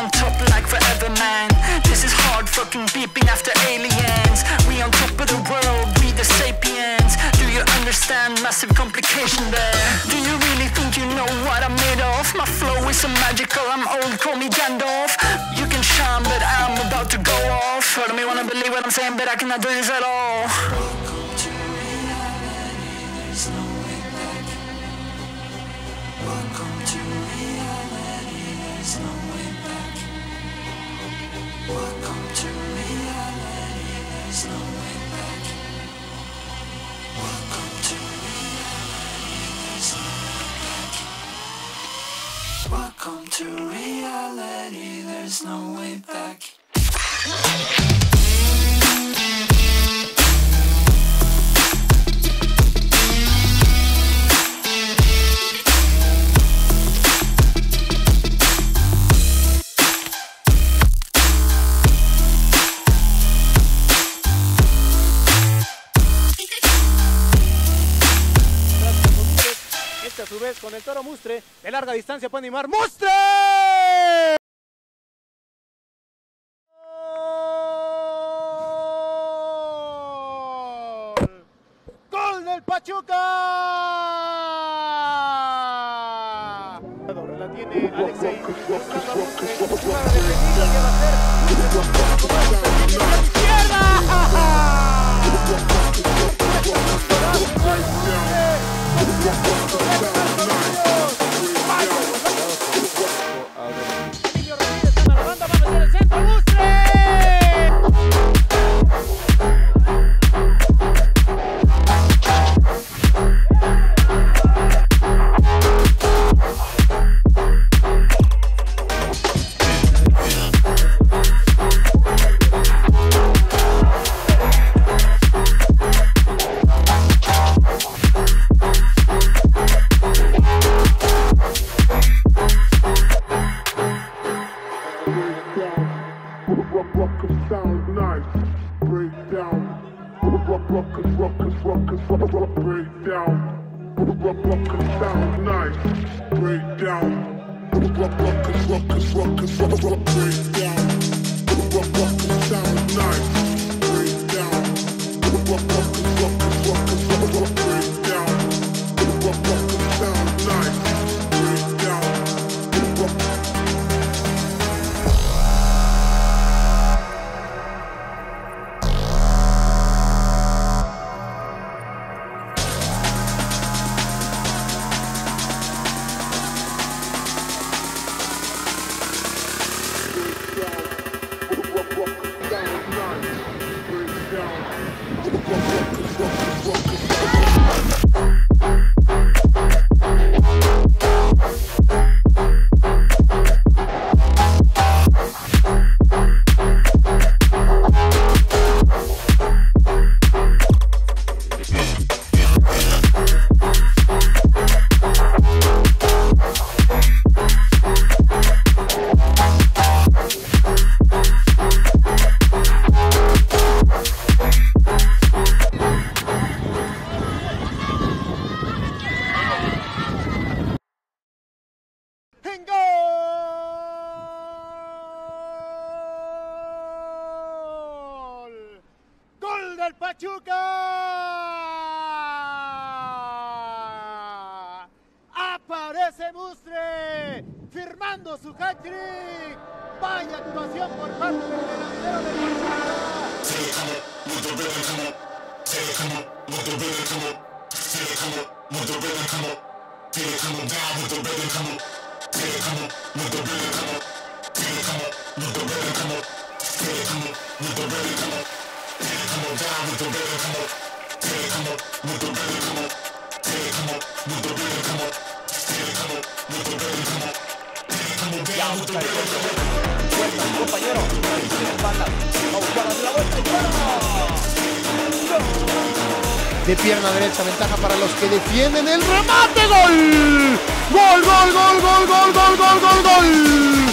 on top like forever, man. This is hard fucking beeping after aliens. We on top of the world, we the sapiens. Do you understand massive complication there? Do you really think you know what I'm made of? My flow is so magical, I'm old, call me Gandalf. You can shine, but I'm about to go off. Heard me wanna believe what I'm saying, but I cannot do this at all. Welcome to reality, there's no way back. Vez con el toro Mustre de larga distancia puede animar ¡Mustre! ¡Gol! ¡Gol del Pachuca! La tiene Alexei izquierda. Yeah. breakdown. Rock, rock, rock, rock, rock, rock, rock, breakdown. Rock, rock, sound nice. El Pachuca. Aparece Mustre firmando su hat-trick. Vaya actuación por parte del delantero del Pachuca. De pierna derecha, ventaja para los que defienden el remate. ¡Gol! ¡Gol, gol, gol, gol, gol, gol, gol, gol, gol!